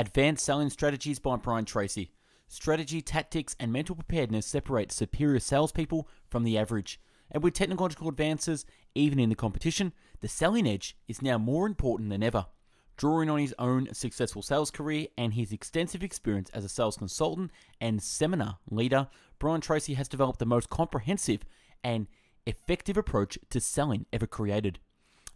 Advanced Selling Strategies by Brian Tracy. Strategy, tactics, and mental preparedness separate superior salespeople from the average. And with technological advances, even in the competition, the selling edge is now more important than ever. Drawing on his own successful sales career and his extensive experience as a sales consultant and seminar leader, Brian Tracy has developed the most comprehensive and effective approach to selling ever created.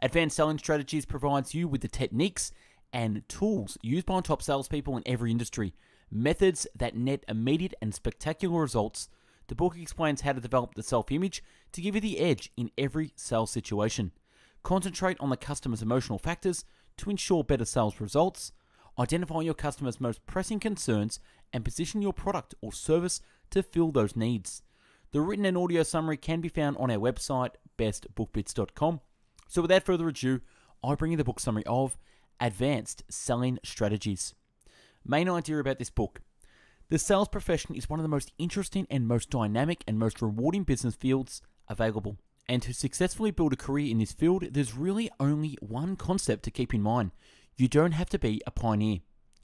Advanced Selling Strategies provides you with the techniques and tools used by top salespeople in every industry, methods that net immediate and spectacular results. The book explains how to develop the self image to give you the edge in every sales situation. Concentrate on the customer's emotional factors to ensure better sales results. Identify your customer's most pressing concerns and position your product or service to fill those needs. The written and audio summary can be found on our website, bestbookbits.com. So, without further ado, I bring you the book summary of Advanced Selling Strategies. Main idea about this book the sales profession is one of the most interesting and most dynamic and most rewarding business fields available. And to successfully build a career in this field, there's really only one concept to keep in mind you don't have to be a pioneer.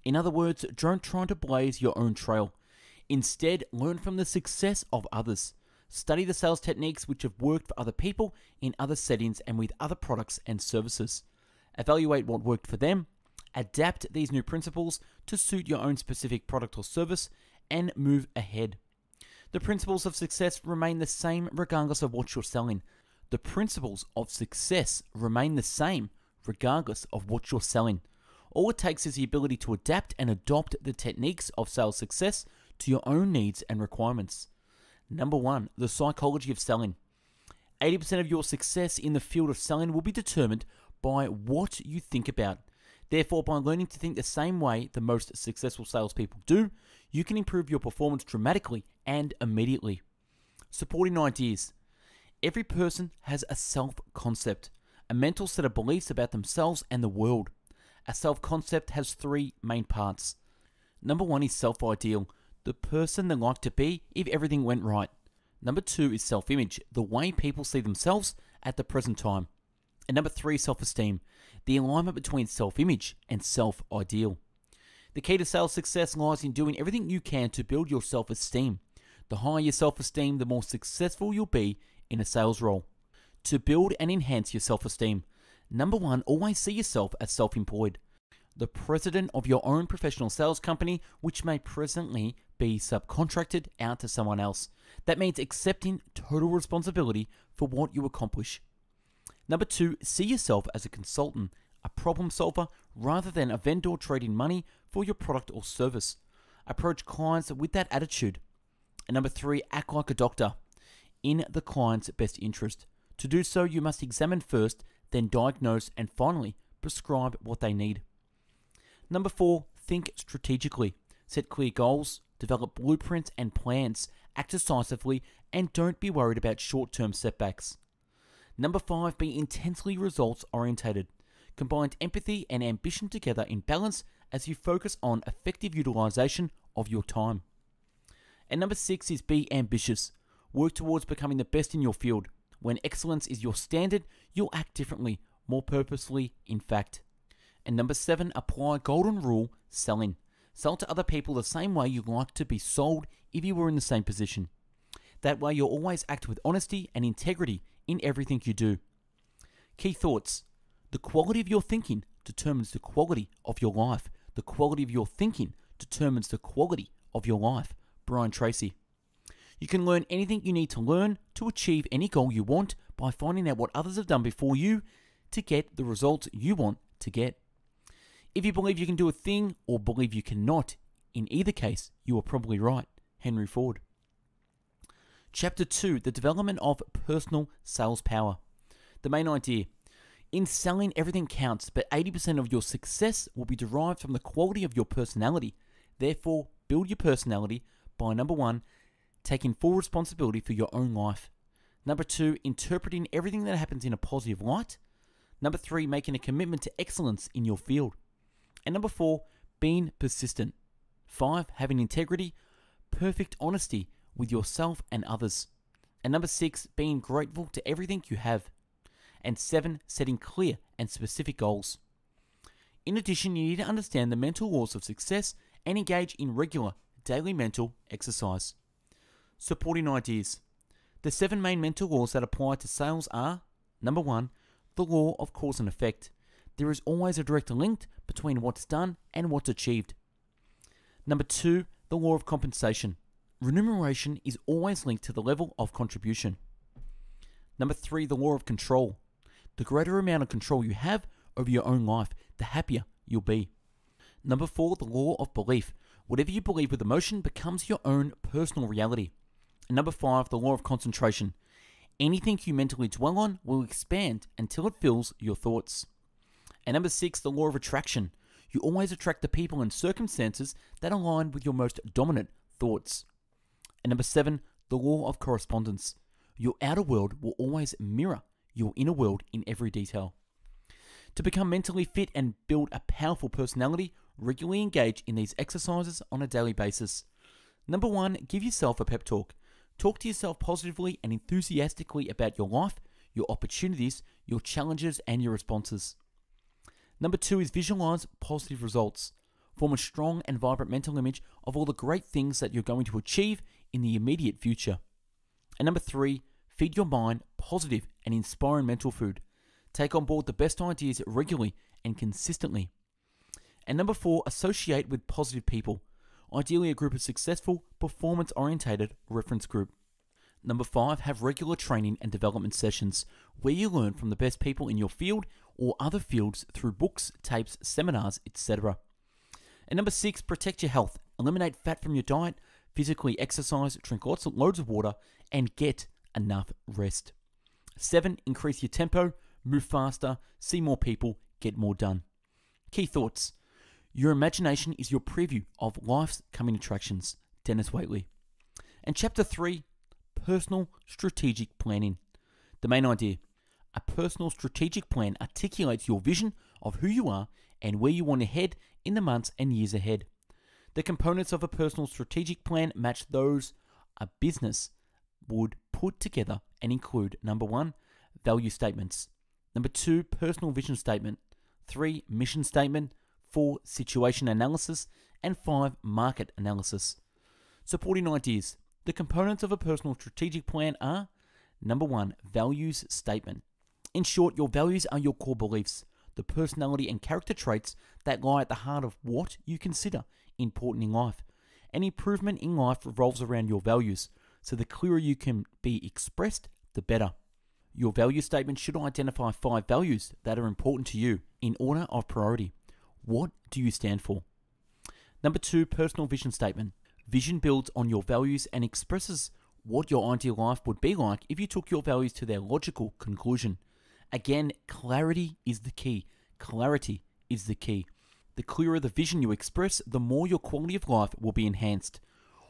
In other words, don't try to blaze your own trail. Instead, learn from the success of others. Study the sales techniques which have worked for other people in other settings and with other products and services. Evaluate what worked for them, adapt these new principles to suit your own specific product or service, and move ahead. The principles of success remain the same regardless of what you're selling. The principles of success remain the same regardless of what you're selling. All it takes is the ability to adapt and adopt the techniques of sales success to your own needs and requirements. Number one, the psychology of selling. 80% of your success in the field of selling will be determined by what you think about. Therefore, by learning to think the same way the most successful salespeople do, you can improve your performance dramatically and immediately. Supporting ideas. Every person has a self concept, a mental set of beliefs about themselves and the world. A self concept has three main parts. Number one is self ideal, the person they like to be if everything went right. Number two is self image, the way people see themselves at the present time. And number three, self esteem, the alignment between self image and self ideal. The key to sales success lies in doing everything you can to build your self esteem. The higher your self esteem, the more successful you'll be in a sales role. To build and enhance your self esteem, number one, always see yourself as self employed, the president of your own professional sales company, which may presently be subcontracted out to someone else. That means accepting total responsibility for what you accomplish. Number two, see yourself as a consultant, a problem solver, rather than a vendor trading money for your product or service. Approach clients with that attitude. And number three, act like a doctor in the client's best interest. To do so, you must examine first, then diagnose, and finally prescribe what they need. Number four, think strategically. Set clear goals, develop blueprints and plans, act decisively, and don't be worried about short term setbacks. Number five, be intensely results orientated. Combine empathy and ambition together in balance as you focus on effective utilization of your time. And number six is be ambitious. Work towards becoming the best in your field. When excellence is your standard, you'll act differently, more purposefully, in fact. And number seven, apply golden rule selling. Sell to other people the same way you'd like to be sold if you were in the same position. That way, you'll always act with honesty and integrity in everything you do. Key thoughts The quality of your thinking determines the quality of your life. The quality of your thinking determines the quality of your life. Brian Tracy. You can learn anything you need to learn to achieve any goal you want by finding out what others have done before you to get the results you want to get. If you believe you can do a thing or believe you cannot, in either case, you are probably right. Henry Ford. Chapter 2 The Development of Personal Sales Power. The main idea in selling, everything counts, but 80% of your success will be derived from the quality of your personality. Therefore, build your personality by number one, taking full responsibility for your own life. Number two, interpreting everything that happens in a positive light. Number three, making a commitment to excellence in your field. And number four, being persistent. Five, having integrity, perfect honesty with yourself and others. And number six, being grateful to everything you have. And seven, setting clear and specific goals. In addition, you need to understand the mental laws of success and engage in regular daily mental exercise. Supporting ideas. The seven main mental laws that apply to sales are number one, the law of cause and effect. There is always a direct link between what's done and what's achieved. Number two, the law of compensation. Remuneration is always linked to the level of contribution. Number three, the law of control. The greater amount of control you have over your own life, the happier you'll be. Number four, the law of belief. Whatever you believe with emotion becomes your own personal reality. And number five, the law of concentration. Anything you mentally dwell on will expand until it fills your thoughts. And number six, the law of attraction. You always attract the people and circumstances that align with your most dominant thoughts. And number seven, the law of correspondence. Your outer world will always mirror your inner world in every detail. To become mentally fit and build a powerful personality, regularly engage in these exercises on a daily basis. Number one, give yourself a pep talk. Talk to yourself positively and enthusiastically about your life, your opportunities, your challenges, and your responses. Number two is visualize positive results. Form a strong and vibrant mental image of all the great things that you're going to achieve in the immediate future. And number three, feed your mind positive and inspiring mental food. Take on board the best ideas regularly and consistently. And number four, associate with positive people, ideally a group of successful, performance orientated reference group. Number five, have regular training and development sessions where you learn from the best people in your field or other fields through books, tapes, seminars, etc. And number six, protect your health. Eliminate fat from your diet, physically exercise, drink lots of loads of water, and get enough rest. Seven, increase your tempo, move faster, see more people, get more done. Key thoughts. Your imagination is your preview of life's coming attractions. Dennis Waitley. And chapter three, personal strategic planning. The main idea a personal strategic plan articulates your vision of who you are and where you want to head in the months and years ahead. The components of a personal strategic plan match those a business would put together and include number one, value statements, number two, personal vision statement, three, mission statement, four, situation analysis, and five, market analysis. Supporting ideas. The components of a personal strategic plan are number one, values statement. In short, your values are your core beliefs, the personality and character traits that lie at the heart of what you consider important in life. Any improvement in life revolves around your values, so the clearer you can be expressed, the better. Your value statement should identify five values that are important to you in order of priority. What do you stand for? Number two, personal vision statement. Vision builds on your values and expresses what your ideal life would be like if you took your values to their logical conclusion. Again, clarity is the key. Clarity is the key. The clearer the vision you express, the more your quality of life will be enhanced.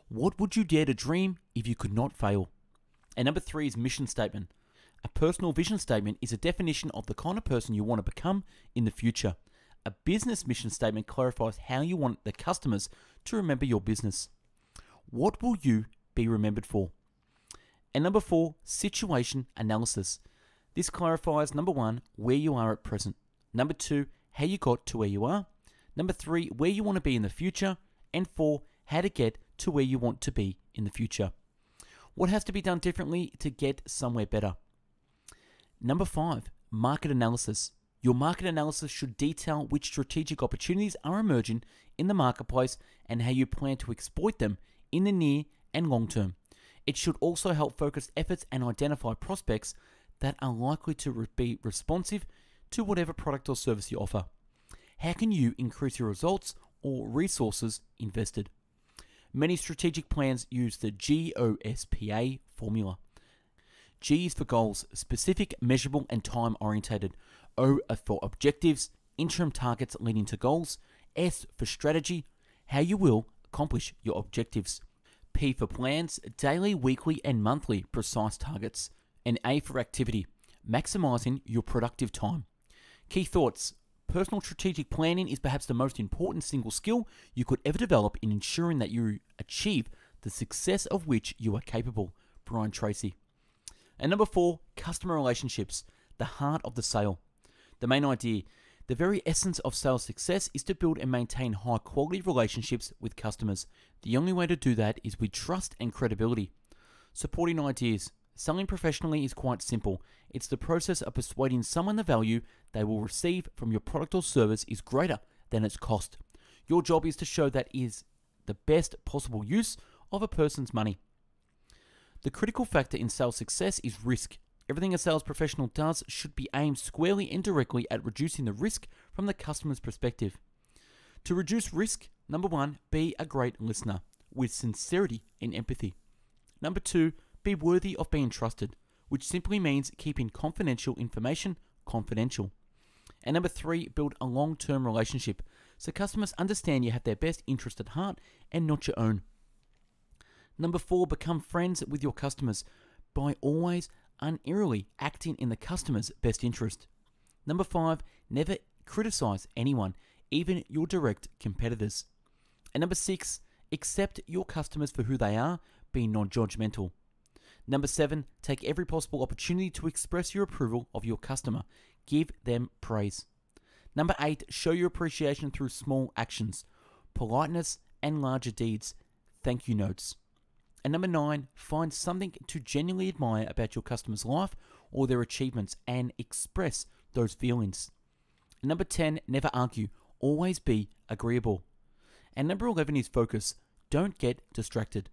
What would you dare to dream if you could not fail? And number three is mission statement. A personal vision statement is a definition of the kind of person you want to become in the future. A business mission statement clarifies how you want the customers to remember your business. What will you be remembered for? And number four, situation analysis. This clarifies number one, where you are at present. Number two, how you got to where you are. Number three, where you want to be in the future. And four, how to get to where you want to be in the future. What has to be done differently to get somewhere better? Number five, market analysis. Your market analysis should detail which strategic opportunities are emerging in the marketplace and how you plan to exploit them in the near and long term. It should also help focus efforts and identify prospects that are likely to be responsive to whatever product or service you offer. How can you increase your results or resources invested? Many strategic plans use the GOSPA formula. G is for goals, specific, measurable, and time orientated. O are for objectives, interim targets leading to goals. S for strategy, how you will accomplish your objectives. P for plans, daily, weekly, and monthly precise targets. And A for activity, maximizing your productive time. Key thoughts Personal strategic planning is perhaps the most important single skill you could ever develop in ensuring that you achieve the success of which you are capable. Brian Tracy. And number four, customer relationships, the heart of the sale. The main idea The very essence of sales success is to build and maintain high quality relationships with customers. The only way to do that is with trust and credibility. Supporting ideas. Selling professionally is quite simple. It's the process of persuading someone the value they will receive from your product or service is greater than its cost. Your job is to show that is the best possible use of a person's money. The critical factor in sales success is risk. Everything a sales professional does should be aimed squarely and directly at reducing the risk from the customer's perspective. To reduce risk, number one, be a great listener with sincerity and empathy. Number two, be worthy of being trusted, which simply means keeping confidential information confidential. And number three, build a long term relationship so customers understand you have their best interest at heart and not your own. Number four, become friends with your customers by always unerringly acting in the customer's best interest. Number five, never criticize anyone, even your direct competitors. And number six, accept your customers for who they are, being non judgmental. Number seven, take every possible opportunity to express your approval of your customer. Give them praise. Number eight, show your appreciation through small actions, politeness, and larger deeds. Thank you notes. And number nine, find something to genuinely admire about your customer's life or their achievements and express those feelings. Number 10, never argue, always be agreeable. And number 11 is focus, don't get distracted.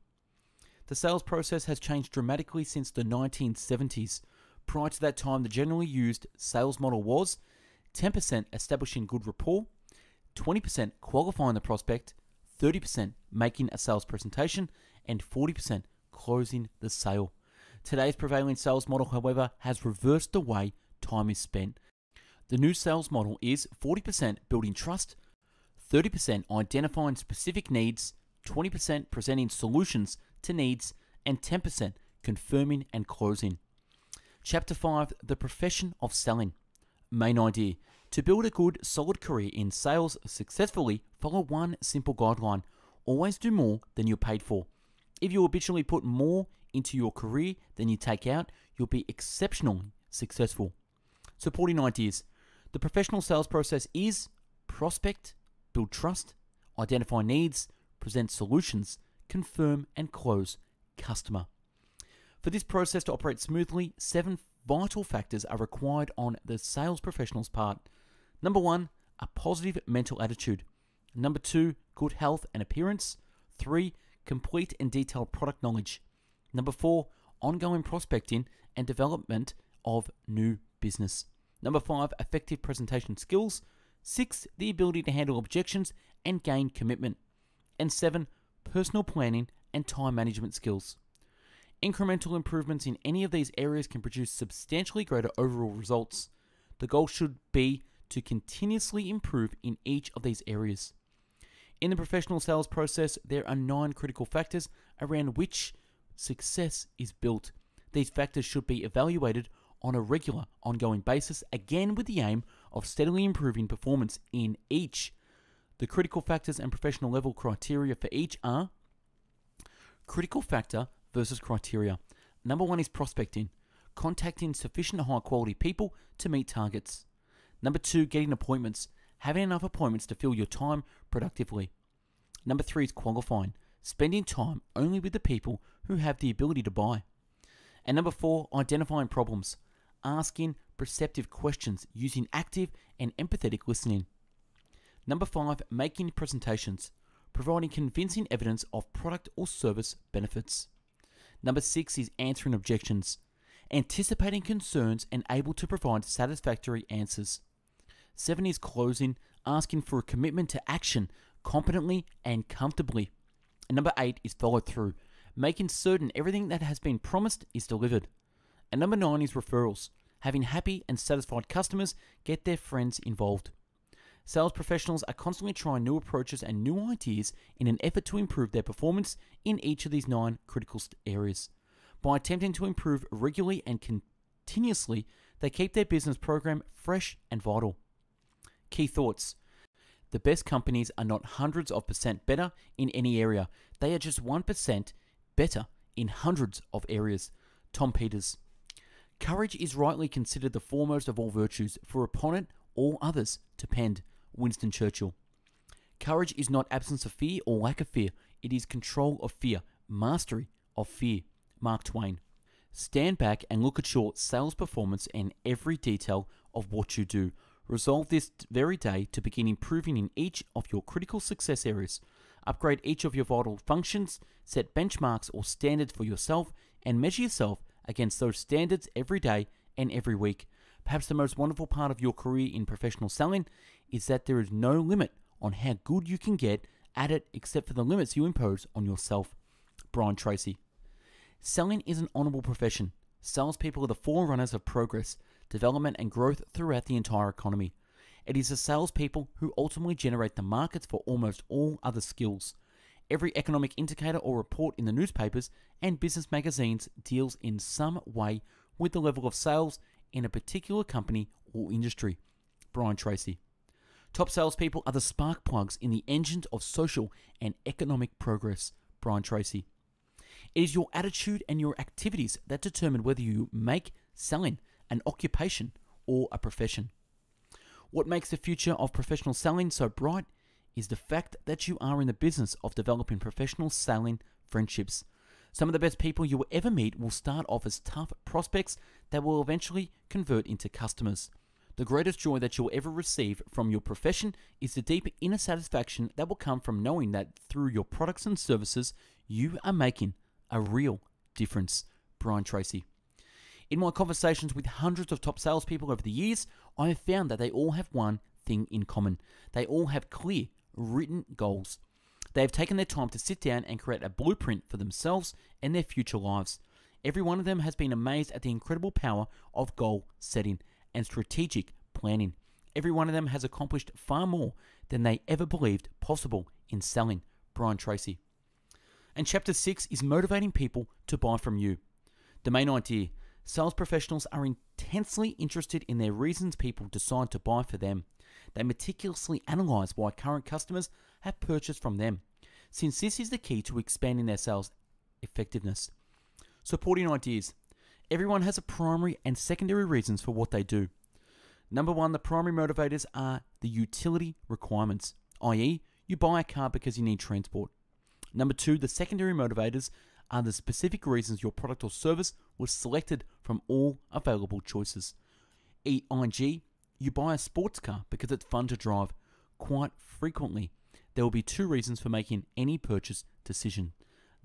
The sales process has changed dramatically since the 1970s. Prior to that time, the generally used sales model was 10% establishing good rapport, 20% qualifying the prospect, 30% making a sales presentation, and 40% closing the sale. Today's prevailing sales model, however, has reversed the way time is spent. The new sales model is 40% building trust, 30% identifying specific needs, 20% presenting solutions to needs, and 10% confirming and closing. Chapter 5 The Profession of Selling. Main idea To build a good, solid career in sales successfully, follow one simple guideline always do more than you're paid for. If you habitually put more into your career than you take out, you'll be exceptionally successful. Supporting ideas. The professional sales process is prospect, build trust, identify needs, present solutions, confirm and close customer. For this process to operate smoothly, seven vital factors are required on the sales professional's part. Number one, a positive mental attitude. Number two, good health and appearance. Three, complete and detailed product knowledge. Number four, ongoing prospecting and development of new business. Number five, effective presentation skills. Six, the ability to handle objections and gain commitment. And seven, personal planning and time management skills. Incremental improvements in any of these areas can produce substantially greater overall results. The goal should be to continuously improve in each of these areas. In the professional sales process, there are nine critical factors around which success is built. These factors should be evaluated on a regular, ongoing basis, again with the aim of steadily improving performance in each. The critical factors and professional level criteria for each are critical factor versus criteria. Number one is prospecting, contacting sufficient high quality people to meet targets. Number two, getting appointments, having enough appointments to fill your time productively. Number three is qualifying, spending time only with the people who have the ability to buy. And number four, identifying problems, asking perceptive questions using active and empathetic listening. Number five, making presentations, providing convincing evidence of product or service benefits. Number six is answering objections, anticipating concerns and able to provide satisfactory answers. Seven is closing, asking for a commitment to action competently and comfortably. And number eight is follow through, making certain everything that has been promised is delivered. And number nine is referrals, having happy and satisfied customers get their friends involved. Sales professionals are constantly trying new approaches and new ideas in an effort to improve their performance in each of these nine critical areas. By attempting to improve regularly and continuously, they keep their business program fresh and vital. Key thoughts The best companies are not hundreds of percent better in any area, they are just 1% better in hundreds of areas. Tom Peters. Courage is rightly considered the foremost of all virtues, for upon it all others to pend. Winston Churchill. Courage is not absence of fear or lack of fear, it is control of fear, mastery of fear. Mark Twain. Stand back and look at your sales performance and every detail of what you do. Resolve this very day to begin improving in each of your critical success areas. Upgrade each of your vital functions, set benchmarks or standards for yourself, and measure yourself against those standards every day and every week. Perhaps the most wonderful part of your career in professional selling is that there is no limit on how good you can get at it except for the limits you impose on yourself. Brian Tracy. Selling is an honorable profession. Salespeople are the forerunners of progress, development, and growth throughout the entire economy. It is the salespeople who ultimately generate the markets for almost all other skills. Every economic indicator or report in the newspapers and business magazines deals in some way with the level of sales in a particular company or industry. Brian Tracy. Top salespeople are the spark plugs in the engine of social and economic progress. Brian Tracy. It is your attitude and your activities that determine whether you make selling an occupation or a profession. What makes the future of professional selling so bright is the fact that you are in the business of developing professional selling friendships. Some of the best people you will ever meet will start off as tough prospects that will eventually convert into customers. The greatest joy that you'll ever receive from your profession is the deep inner satisfaction that will come from knowing that through your products and services, you are making a real difference. Brian Tracy. In my conversations with hundreds of top salespeople over the years, I have found that they all have one thing in common. They all have clear, written goals. They have taken their time to sit down and create a blueprint for themselves and their future lives. Every one of them has been amazed at the incredible power of goal setting and strategic planning. Every one of them has accomplished far more than they ever believed possible in selling. Brian Tracy. And chapter 6 is motivating people to buy from you. The main idea sales professionals are intensely interested in their reasons people decide to buy for them. They meticulously analyze why current customers have purchased from them, since this is the key to expanding their sales effectiveness. Supporting ideas. Everyone has a primary and secondary reasons for what they do. Number one, the primary motivators are the utility requirements, i.e., you buy a car because you need transport. Number two, the secondary motivators are the specific reasons your product or service was selected from all available choices. E.I.G., you buy a sports car because it's fun to drive. Quite frequently, there will be two reasons for making any purchase decision.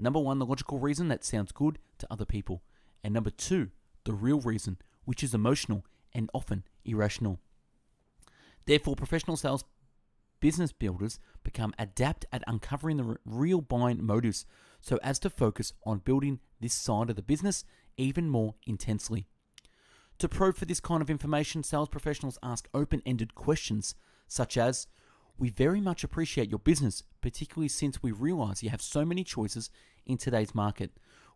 Number one, the logical reason that sounds good to other people. And number two, the real reason, which is emotional and often irrational. Therefore, professional sales business builders become adept at uncovering the real buying motives so as to focus on building this side of the business even more intensely. To probe for this kind of information, sales professionals ask open ended questions such as We very much appreciate your business, particularly since we realize you have so many choices in today's market.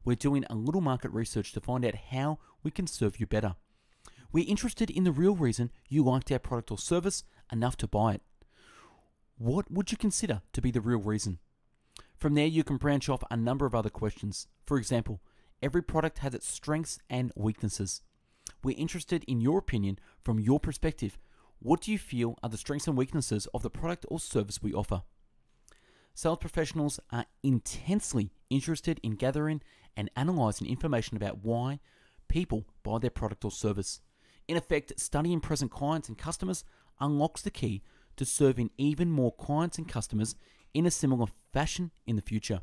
We're doing a little market research to find out how we can serve you better. We're interested in the real reason you liked our product or service enough to buy it. What would you consider to be the real reason? From there, you can branch off a number of other questions. For example, every product has its strengths and weaknesses. We're interested in your opinion from your perspective. What do you feel are the strengths and weaknesses of the product or service we offer? Sales professionals are intensely interested in gathering and analyzing information about why people buy their product or service. In effect, studying present clients and customers unlocks the key to serving even more clients and customers in a similar fashion in the future.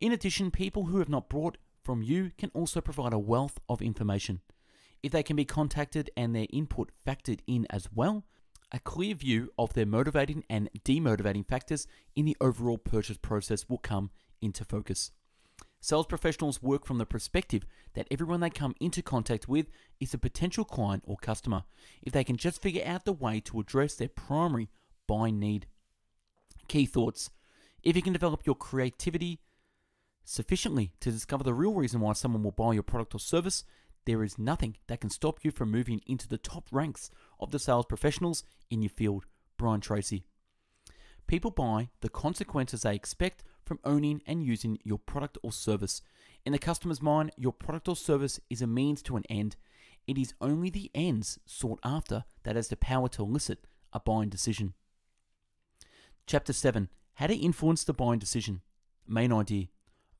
In addition, people who have not bought from you can also provide a wealth of information. If they can be contacted and their input factored in as well, a clear view of their motivating and demotivating factors in the overall purchase process will come into focus. Sales professionals work from the perspective that everyone they come into contact with is a potential client or customer if they can just figure out the way to address their primary buying need. Key thoughts If you can develop your creativity sufficiently to discover the real reason why someone will buy your product or service, there is nothing that can stop you from moving into the top ranks of the sales professionals in your field. Brian Tracy. People buy the consequences they expect from owning and using your product or service. In the customer's mind, your product or service is a means to an end. It is only the ends sought after that has the power to elicit a buying decision. Chapter 7 How to Influence the Buying Decision. Main idea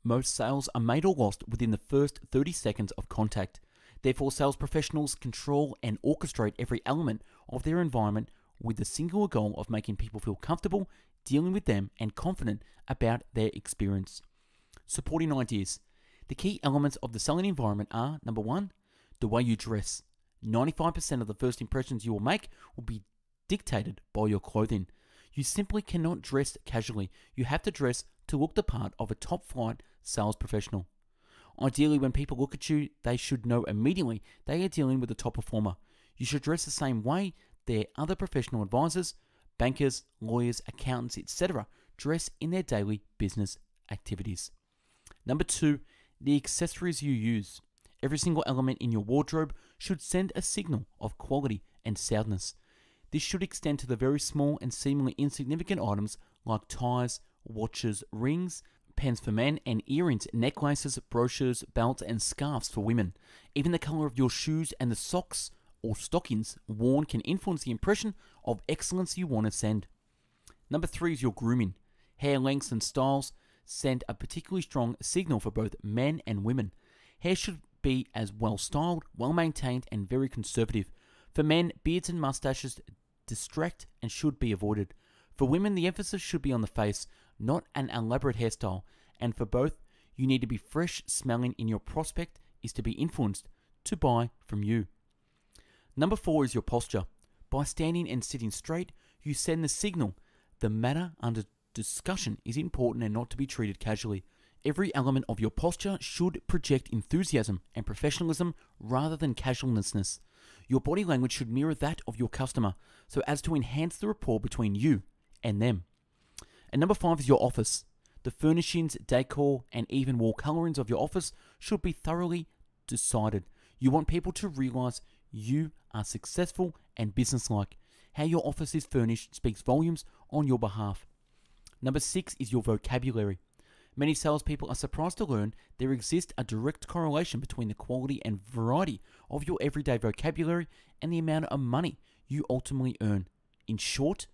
Most sales are made or lost within the first 30 seconds of contact. Therefore, sales professionals control and orchestrate every element of their environment with the singular goal of making people feel comfortable dealing with them and confident about their experience. Supporting ideas. The key elements of the selling environment are number one, the way you dress. 95% of the first impressions you will make will be dictated by your clothing. You simply cannot dress casually. You have to dress to look the part of a top flight sales professional. Ideally, when people look at you, they should know immediately they are dealing with a top performer. You should dress the same way their other professional advisors, bankers, lawyers, accountants, etc., dress in their daily business activities. Number two, the accessories you use. Every single element in your wardrobe should send a signal of quality and soundness. This should extend to the very small and seemingly insignificant items like ties, watches, rings, pens for men, and earrings, necklaces, brochures, belts, and scarves for women. Even the color of your shoes and the socks or stockings worn can influence the impression of excellence you want to send. Number three is your grooming. Hair lengths and styles send a particularly strong signal for both men and women. Hair should be as well styled, well maintained, and very conservative. For men, beards and mustaches distract and should be avoided. For women, the emphasis should be on the face, not an elaborate hairstyle. And for both, you need to be fresh smelling in your prospect is to be influenced to buy from you. Number four is your posture. By standing and sitting straight, you send the signal the matter under discussion is important and not to be treated casually. Every element of your posture should project enthusiasm and professionalism rather than casualness. Your body language should mirror that of your customer so as to enhance the rapport between you and them. And number five is your office. The furnishings, decor, and even wall colorings of your office should be thoroughly decided. You want people to realize you are successful and businesslike. How your office is furnished speaks volumes on your behalf. Number six is your vocabulary. Many salespeople are surprised to learn there exists a direct correlation between the quality and variety of your everyday vocabulary and the amount of money you ultimately earn. In short,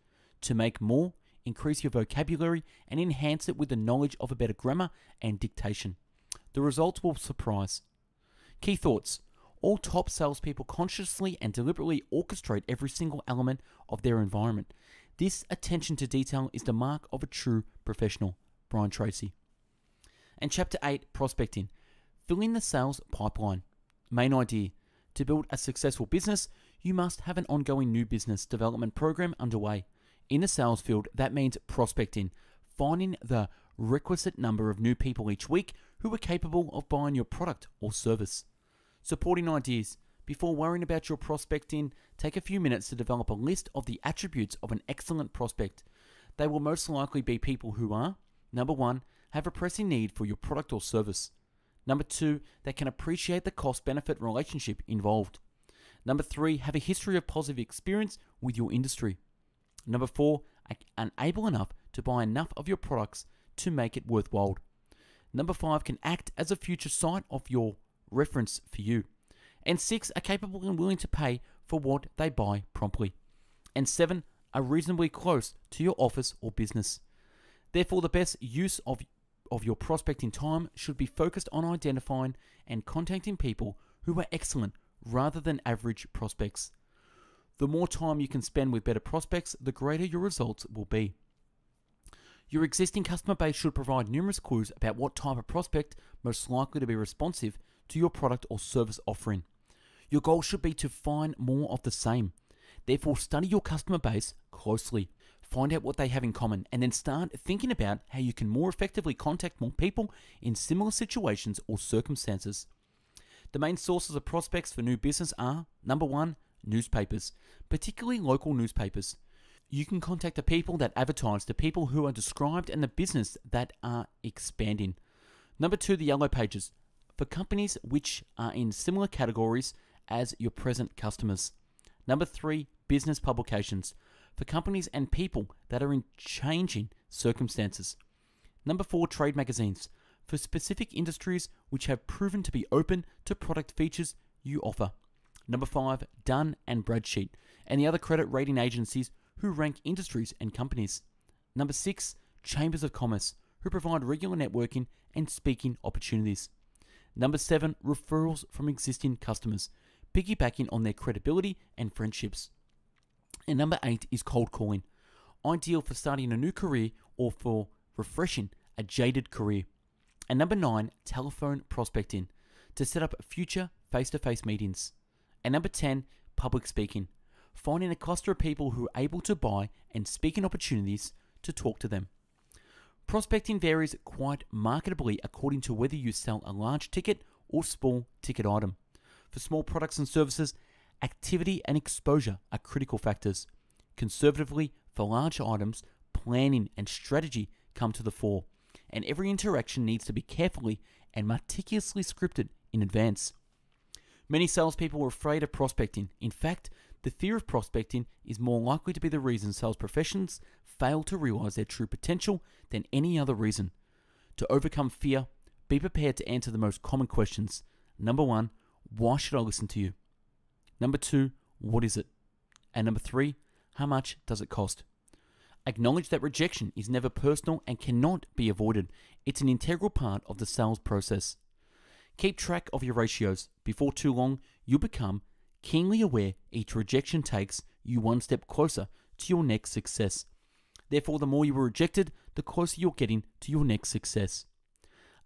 to make more, increase your vocabulary and enhance it with the knowledge of a better grammar and dictation. The results will surprise. Key thoughts all top salespeople consciously and deliberately orchestrate every single element of their environment. This attention to detail is the mark of a true professional. Brian Tracy. And Chapter 8 Prospecting Filling the sales pipeline. Main idea To build a successful business, you must have an ongoing new business development program underway. In the sales field, that means prospecting, finding the requisite number of new people each week who are capable of buying your product or service. Supporting ideas before worrying about your prospecting, take a few minutes to develop a list of the attributes of an excellent prospect. They will most likely be people who are number one, have a pressing need for your product or service. Number two, they can appreciate the cost benefit relationship involved. Number three, have a history of positive experience with your industry. Number four, are able enough to buy enough of your products to make it worthwhile. Number five, can act as a future site of your reference for you and six are capable and willing to pay for what they buy promptly, and seven are reasonably close to your office or business. Therefore, the best use of, of your prospecting time should be focused on identifying and contacting people who are excellent rather than average prospects. The more time you can spend with better prospects, the greater your results will be. Your existing customer base should provide numerous clues about what type of prospect most likely to be responsive to your product or service offering. Your goal should be to find more of the same. Therefore, study your customer base closely. Find out what they have in common and then start thinking about how you can more effectively contact more people in similar situations or circumstances. The main sources of prospects for new business are number one, newspapers, particularly local newspapers. You can contact the people that advertise, the people who are described, and the business that are expanding. Number two, the yellow pages, for companies which are in similar categories as your present customers. Number three, business publications for companies and people that are in changing circumstances. Number four, trade magazines for specific industries which have proven to be open to product features you offer. Number five, Dun and Bradstreet, and the other credit rating agencies who rank industries and companies. Number six, Chambers of Commerce, who provide regular networking and speaking opportunities. Number seven, referrals from existing customers, piggybacking on their credibility and friendships. And number eight is cold calling, ideal for starting a new career or for refreshing a jaded career. And number nine, telephone prospecting, to set up future face to face meetings. And number 10, public speaking, finding a cluster of people who are able to buy and speaking opportunities to talk to them. Prospecting varies quite marketably according to whether you sell a large ticket or small ticket item. For small products and services, activity and exposure are critical factors. Conservatively, for large items, planning and strategy come to the fore, and every interaction needs to be carefully and meticulously scripted in advance. Many salespeople are afraid of prospecting. In fact, the fear of prospecting is more likely to be the reason sales professions fail to realize their true potential than any other reason. To overcome fear, be prepared to answer the most common questions. Number one, why should I listen to you? Number two, what is it? And number three, how much does it cost? Acknowledge that rejection is never personal and cannot be avoided. It's an integral part of the sales process. Keep track of your ratios. Before too long, you'll become keenly aware each rejection takes you one step closer to your next success. Therefore, the more you are rejected, the closer you're getting to your next success.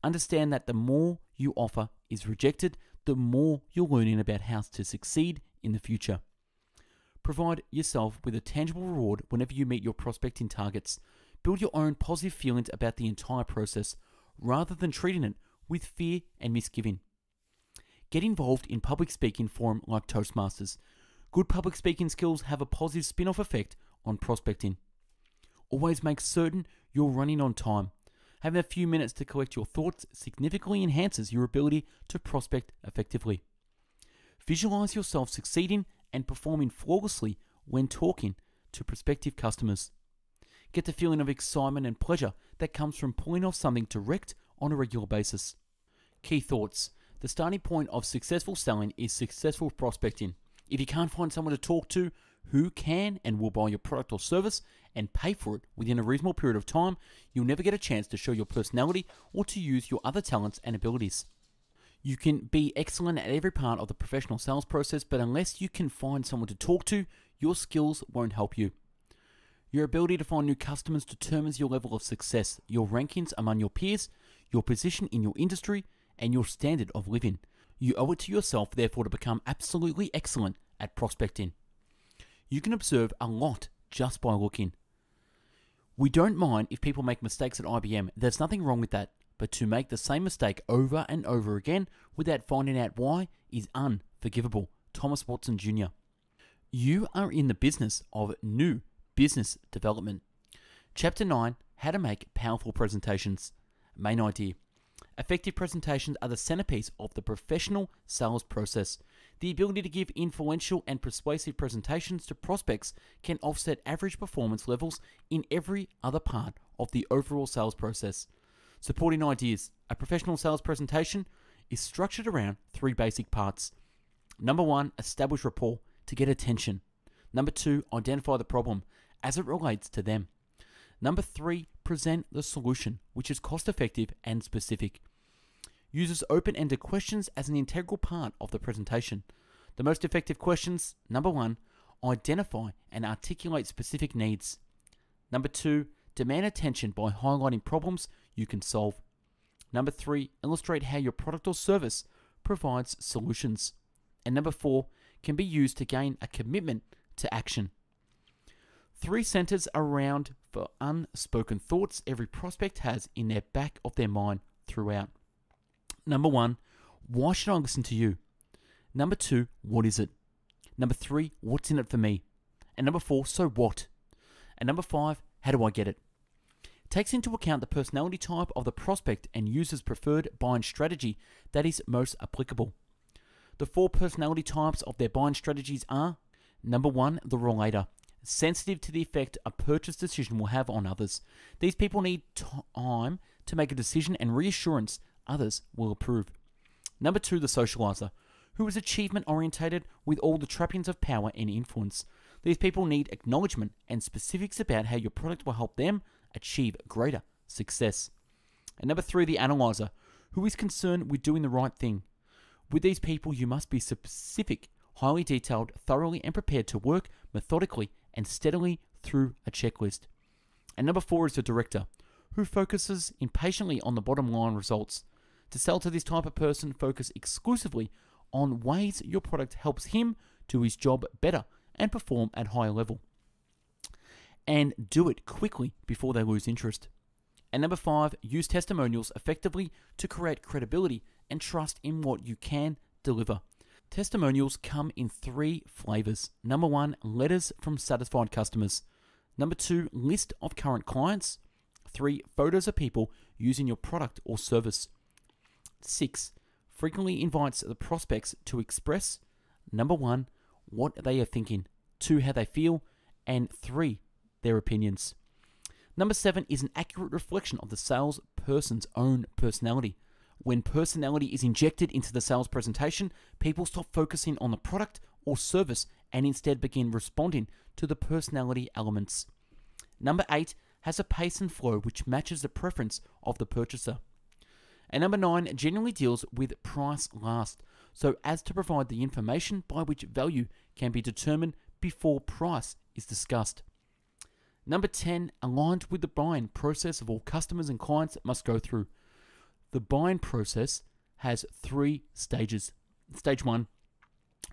Understand that the more you offer is rejected, the more you're learning about how to succeed in the future. Provide yourself with a tangible reward whenever you meet your prospecting targets. Build your own positive feelings about the entire process rather than treating it with fear and misgiving. Get involved in public speaking forum like Toastmasters. Good public speaking skills have a positive spin off effect on prospecting. Always make certain you're running on time. Having a few minutes to collect your thoughts significantly enhances your ability to prospect effectively. Visualize yourself succeeding and performing flawlessly when talking to prospective customers. Get the feeling of excitement and pleasure that comes from pulling off something direct on a regular basis. Key thoughts The starting point of successful selling is successful prospecting. If you can't find someone to talk to who can and will buy your product or service and pay for it within a reasonable period of time, you'll never get a chance to show your personality or to use your other talents and abilities. You can be excellent at every part of the professional sales process, but unless you can find someone to talk to, your skills won't help you. Your ability to find new customers determines your level of success, your rankings among your peers, your position in your industry, and your standard of living. You owe it to yourself, therefore, to become absolutely excellent at prospecting. You can observe a lot just by looking. We don't mind if people make mistakes at IBM, there's nothing wrong with that. But to make the same mistake over and over again without finding out why is unforgivable. Thomas Watson Jr. You are in the business of new business development. Chapter 9 How to Make Powerful Presentations. Main idea Effective presentations are the centerpiece of the professional sales process. The ability to give influential and persuasive presentations to prospects can offset average performance levels in every other part of the overall sales process. Supporting ideas A professional sales presentation is structured around three basic parts. Number one, establish rapport to get attention. Number two, identify the problem as it relates to them. Number three, present the solution, which is cost effective and specific. Uses open ended questions as an integral part of the presentation. The most effective questions number one, identify and articulate specific needs. Number two, demand attention by highlighting problems you can solve. Number three, illustrate how your product or service provides solutions. And number four, can be used to gain a commitment to action. Three centers around for unspoken thoughts every prospect has in their back of their mind throughout. Number one, why should I listen to you? Number two, what is it? Number three, what's in it for me? And number four, so what? And number five, how do I get it? Takes into account the personality type of the prospect and uses preferred buying strategy that is most applicable. The four personality types of their buying strategies are number one, the relator sensitive to the effect a purchase decision will have on others. These people need time to make a decision and reassurance others will approve. Number two, the socializer, who is achievement orientated with all the trappings of power and influence. These people need acknowledgement and specifics about how your product will help them achieve greater success. And number three, the analyzer, who is concerned with doing the right thing. With these people, you must be specific, highly detailed, thoroughly, and prepared to work methodically and steadily through a checklist. And number four is the director, who focuses impatiently on the bottom line results. To sell to this type of person, focus exclusively on ways your product helps him do his job better and perform at higher level. And do it quickly before they lose interest. And number five, use testimonials effectively to create credibility and trust in what you can deliver. Testimonials come in three flavors. Number one, letters from satisfied customers. Number two, list of current clients. Three, photos of people using your product or service. Six, frequently invites the prospects to express number one, what they are thinking, two, how they feel, and three, their opinions. Number seven is an accurate reflection of the salesperson's own personality. When personality is injected into the sales presentation, people stop focusing on the product or service and instead begin responding to the personality elements. Number eight has a pace and flow which matches the preference of the purchaser. And number nine generally deals with price last, so as to provide the information by which value can be determined before price is discussed. Number 10, aligned with the buying process of all customers and clients must go through. The buying process has three stages. Stage one,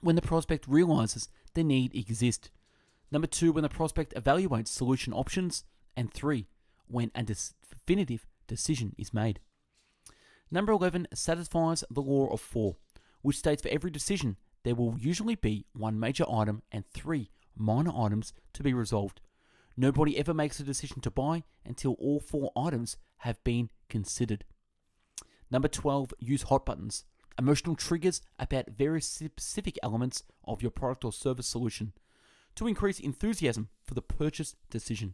when the prospect realizes the need exists. Number two, when the prospect evaluates solution options. And three, when a definitive decision is made. Number 11 satisfies the law of four, which states for every decision there will usually be one major item and three minor items to be resolved. Nobody ever makes a decision to buy until all four items have been considered. Number 12, use hot buttons, emotional triggers about very specific elements of your product or service solution to increase enthusiasm for the purchase decision.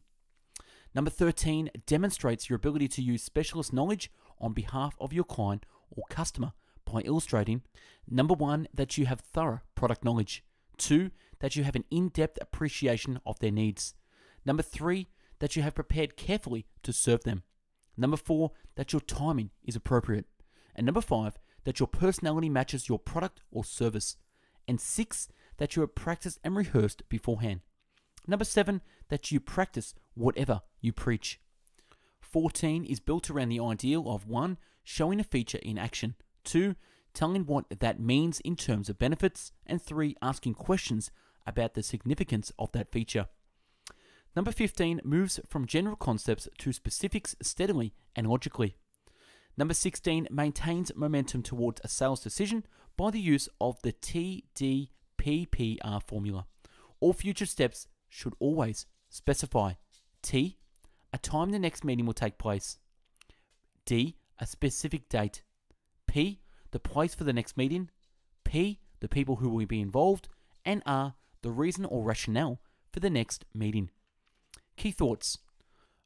Number 13 demonstrates your ability to use specialist knowledge on behalf of your client or customer by illustrating number one, that you have thorough product knowledge, two, that you have an in depth appreciation of their needs, number three, that you have prepared carefully to serve them, number four, that your timing is appropriate, and number five, that your personality matches your product or service, and six, that you have practiced and rehearsed beforehand. Number seven, that you practice whatever you preach. 14 is built around the ideal of 1. Showing a feature in action, 2. Telling what that means in terms of benefits, and 3. Asking questions about the significance of that feature. Number 15 moves from general concepts to specifics steadily and logically. Number 16 maintains momentum towards a sales decision by the use of the TDPPR formula. All future steps should always specify T, a time the next meeting will take place. D, a specific date. P, the place for the next meeting. P, the people who will be involved. And R, the reason or rationale for the next meeting. Key thoughts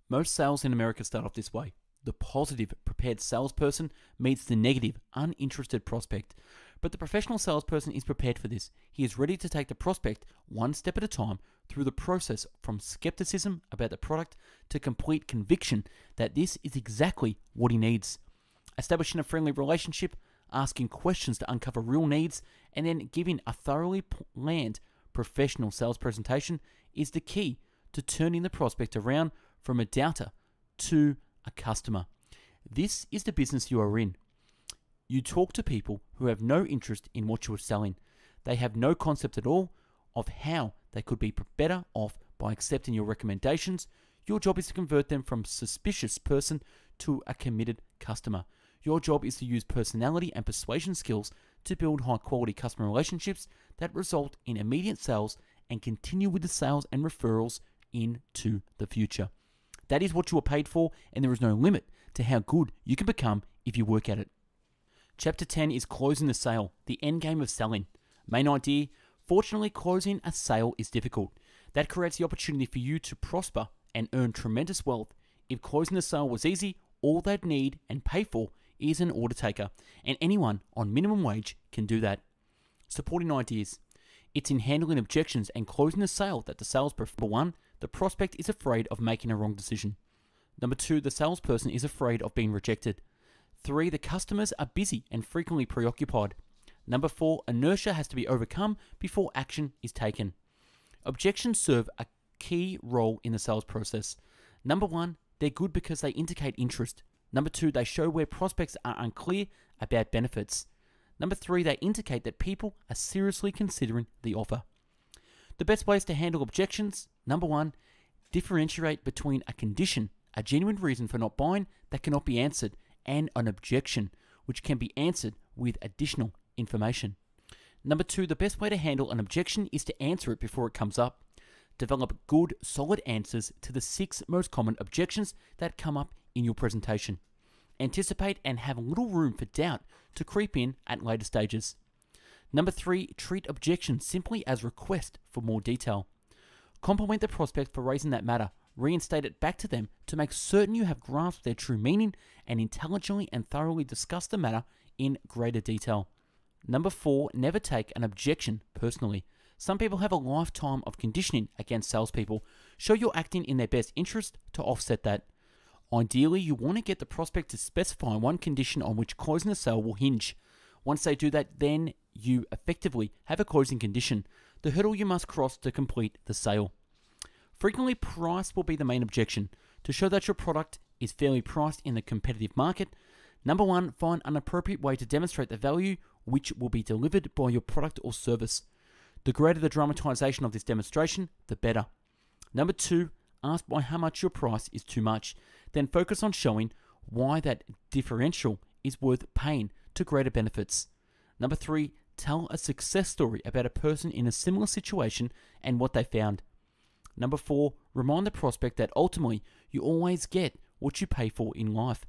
Most sales in America start off this way. The positive, prepared salesperson meets the negative, uninterested prospect. But the professional salesperson is prepared for this. He is ready to take the prospect one step at a time through the process from skepticism about the product to complete conviction that this is exactly what he needs. Establishing a friendly relationship, asking questions to uncover real needs, and then giving a thoroughly planned professional sales presentation is the key to turning the prospect around from a doubter to a customer. This is the business you are in. You talk to people who have no interest in what you are selling. They have no concept at all of how they could be better off by accepting your recommendations. Your job is to convert them from suspicious person to a committed customer. Your job is to use personality and persuasion skills to build high quality customer relationships that result in immediate sales and continue with the sales and referrals into the future. That is what you are paid for, and there is no limit to how good you can become if you work at it. Chapter 10 is closing the sale, the end game of selling. Main idea fortunately, closing a sale is difficult. That creates the opportunity for you to prosper and earn tremendous wealth. If closing the sale was easy, all they'd need and pay for is an order taker, and anyone on minimum wage can do that. supporting ideas. It's in handling objections and closing the sale that the salesperson, number one, the prospect is afraid of making a wrong decision. Number two, the salesperson is afraid of being rejected. Three, the customers are busy and frequently preoccupied. Number four, inertia has to be overcome before action is taken. Objections serve a key role in the sales process. Number one, they're good because they indicate interest. Number two, they show where prospects are unclear about benefits. Number three, they indicate that people are seriously considering the offer. The best ways to handle objections number one, differentiate between a condition, a genuine reason for not buying that cannot be answered, and an objection, which can be answered with additional information. Number two, the best way to handle an objection is to answer it before it comes up. Develop good, solid answers to the six most common objections that come up in your presentation. Anticipate and have little room for doubt to creep in at later stages. Number three, treat objections simply as request for more detail. Compliment the prospect for raising that matter. Reinstate it back to them to make certain you have grasped their true meaning and intelligently and thoroughly discuss the matter in greater detail. Number four, never take an objection personally. Some people have a lifetime of conditioning against salespeople. Show you're acting in their best interest to offset that. Ideally, you want to get the prospect to specify one condition on which closing the sale will hinge. Once they do that, then you effectively have a closing condition, the hurdle you must cross to complete the sale. Frequently, price will be the main objection. To show that your product is fairly priced in the competitive market, number one, find an appropriate way to demonstrate the value which will be delivered by your product or service. The greater the dramatization of this demonstration, the better. Number two, ask why how much your price is too much. Then focus on showing why that differential is worth paying to greater benefits. Number three, tell a success story about a person in a similar situation and what they found. Number four, remind the prospect that ultimately you always get what you pay for in life.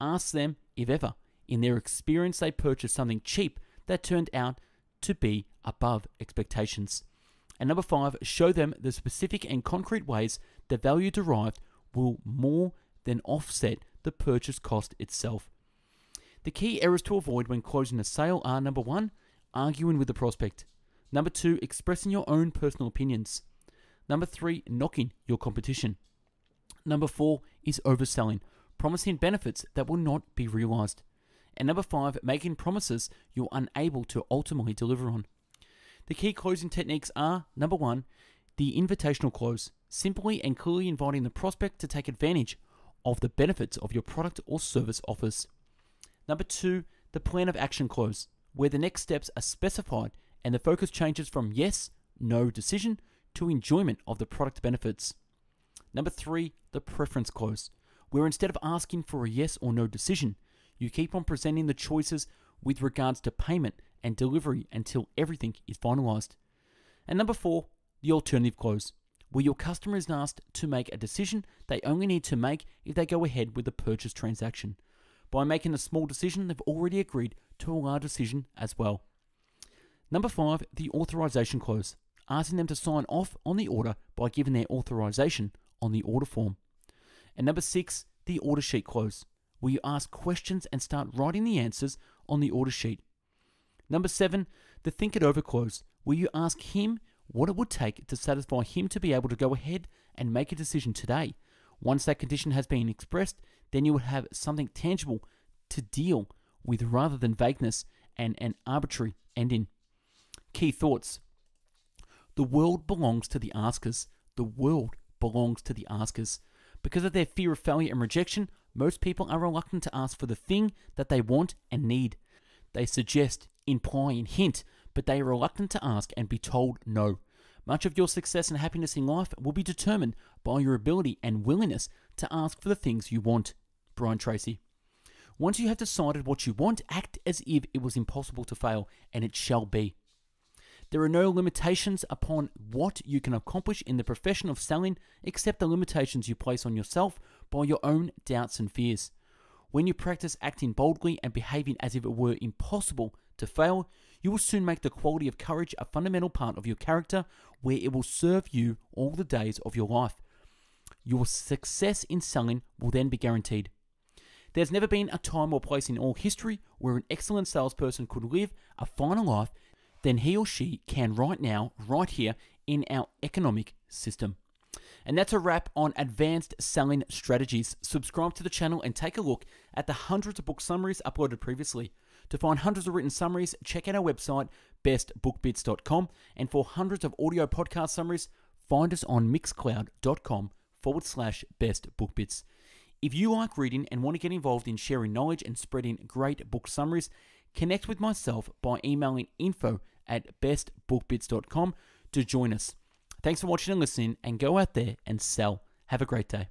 Ask them, if ever, in their experience they purchased something cheap that turned out to be above expectations. And number five, show them the specific and concrete ways the value derived will more than offset the purchase cost itself. The key errors to avoid when closing a sale are number one, arguing with the prospect. Number two, expressing your own personal opinions. Number three, knocking your competition. Number four is overselling, promising benefits that will not be realized. And number five, making promises you're unable to ultimately deliver on. The key closing techniques are number one, the invitational close, simply and clearly inviting the prospect to take advantage of the benefits of your product or service offers. Number two, the plan of action close, where the next steps are specified and the focus changes from yes, no decision to enjoyment of the product benefits. Number three, the preference close, where instead of asking for a yes or no decision, you keep on presenting the choices with regards to payment and delivery until everything is finalized. And number four, the alternative close, where your customer is asked to make a decision they only need to make if they go ahead with the purchase transaction. By making a small decision, they've already agreed to a large decision as well. Number five, the authorization close, asking them to sign off on the order by giving their authorization on the order form. And number six, the order sheet close, where you ask questions and start writing the answers on the order sheet. Number seven, the think it over close, where you ask him what it would take to satisfy him to be able to go ahead and make a decision today. Once that condition has been expressed, then you would have something tangible to deal with rather than vagueness and an arbitrary ending. Key thoughts The world belongs to the askers. The world belongs to the askers. Because of their fear of failure and rejection, most people are reluctant to ask for the thing that they want and need. They suggest, imply, and hint, but they are reluctant to ask and be told no. Much of your success and happiness in life will be determined by your ability and willingness to ask for the things you want. Brian Tracy. Once you have decided what you want, act as if it was impossible to fail, and it shall be. There are no limitations upon what you can accomplish in the profession of selling except the limitations you place on yourself by your own doubts and fears. When you practice acting boldly and behaving as if it were impossible to fail, you will soon make the quality of courage a fundamental part of your character where it will serve you all the days of your life. Your success in selling will then be guaranteed. There's never been a time or place in all history where an excellent salesperson could live a finer life than he or she can right now, right here in our economic system. And that's a wrap on advanced selling strategies. Subscribe to the channel and take a look at the hundreds of book summaries uploaded previously. To find hundreds of written summaries, check out our website, bestbookbits.com. And for hundreds of audio podcast summaries, find us on mixcloud.com forward slash bestbookbits. If you like reading and want to get involved in sharing knowledge and spreading great book summaries, connect with myself by emailing info at bestbookbits.com to join us. Thanks for watching and listening, and go out there and sell. Have a great day.